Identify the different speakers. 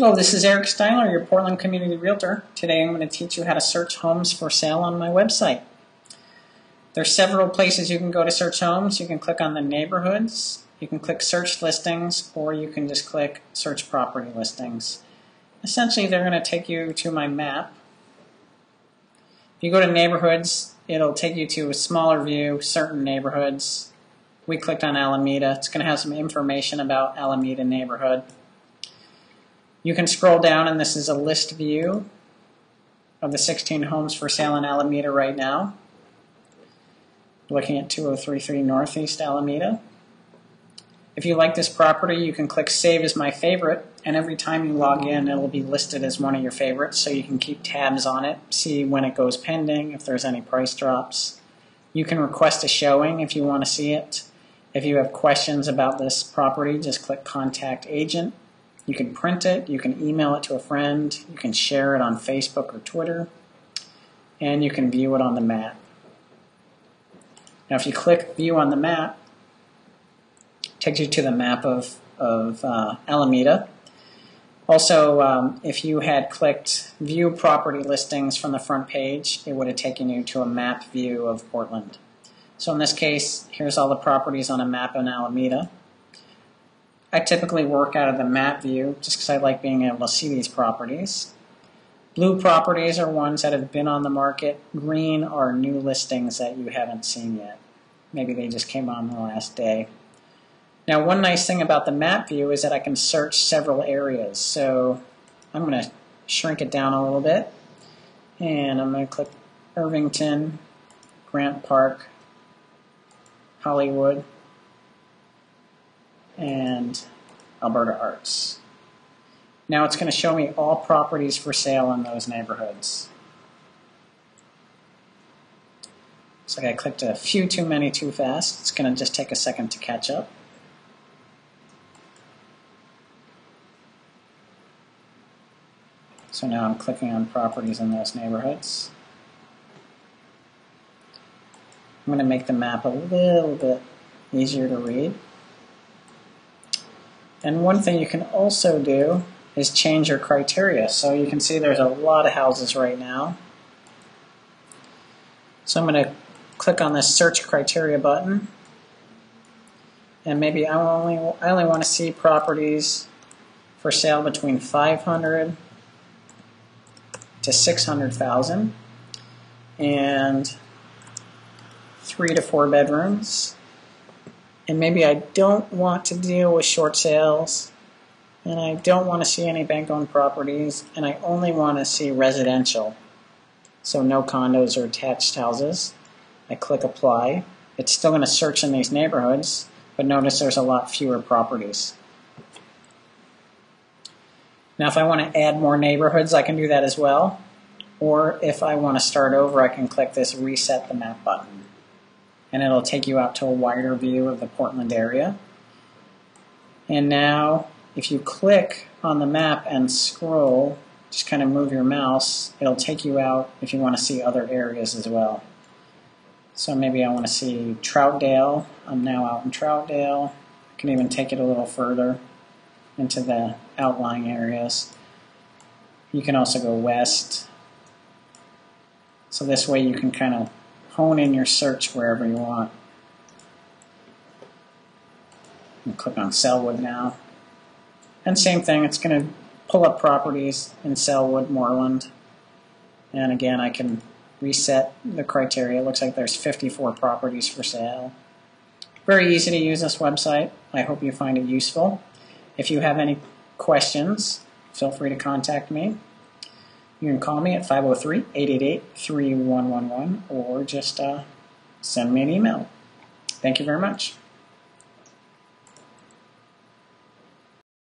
Speaker 1: Hello, this is Eric Steindler, your Portland Community Realtor. Today I'm going to teach you how to search homes for sale on my website. There's several places you can go to search homes. You can click on the neighborhoods, you can click search listings, or you can just click search property listings. Essentially, they're going to take you to my map. If you go to neighborhoods, it'll take you to a smaller view, certain neighborhoods. We clicked on Alameda. It's going to have some information about Alameda neighborhood. You can scroll down and this is a list view of the 16 homes for sale in Alameda right now. Looking at 2033 Northeast Alameda. If you like this property, you can click Save as My Favorite, and every time you log in, it'll be listed as one of your favorites, so you can keep tabs on it, see when it goes pending, if there's any price drops. You can request a showing if you want to see it. If you have questions about this property, just click Contact Agent, you can print it, you can email it to a friend, you can share it on Facebook or Twitter, and you can view it on the map. Now, if you click View on the Map, it takes you to the map of, of uh, Alameda. Also, um, if you had clicked View Property Listings from the front page, it would have taken you to a map view of Portland. So in this case, here's all the properties on a map in Alameda. I typically work out of the map view just because I like being able to see these properties. Blue properties are ones that have been on the market. Green are new listings that you haven't seen yet. Maybe they just came on the last day. Now, one nice thing about the map view is that I can search several areas. So I'm going to shrink it down a little bit. And I'm going to click Irvington, Grant Park, Hollywood, and Alberta Arts. Now it's going to show me all properties for sale in those neighborhoods. So I clicked a few too many too fast. It's going to just take a second to catch up. So now I'm clicking on properties in those neighborhoods. I'm going to make the map a little bit easier to read. And one thing you can also do is change your criteria. So you can see there's a lot of houses right now. So I'm going to click on this search criteria button. And maybe I only, I only want to see properties for sale between 500 to 600,000 and three to four bedrooms and maybe I don't want to deal with short sales, and I don't want to see any bank owned properties, and I only want to see residential. So no condos or attached houses. I click apply. It's still going to search in these neighborhoods, but notice there's a lot fewer properties. Now, if I want to add more neighborhoods, I can do that as well. Or if I want to start over, I can click this reset the map button and it'll take you out to a wider view of the Portland area. And now, if you click on the map and scroll, just kind of move your mouse, it'll take you out if you want to see other areas as well. So maybe I want to see Troutdale. I'm now out in Troutdale. I can even take it a little further into the outlying areas. You can also go west. So this way you can kind of hone in your search wherever you want. Click on Sellwood now. And same thing, it's going to pull up properties in Sellwood, Moreland. And again, I can reset the criteria. It looks like there's 54 properties for sale. Very easy to use this website. I hope you find it useful. If you have any questions, feel free to contact me. You can call me at 503 888 3111 or just uh, send me an email. Thank you very much.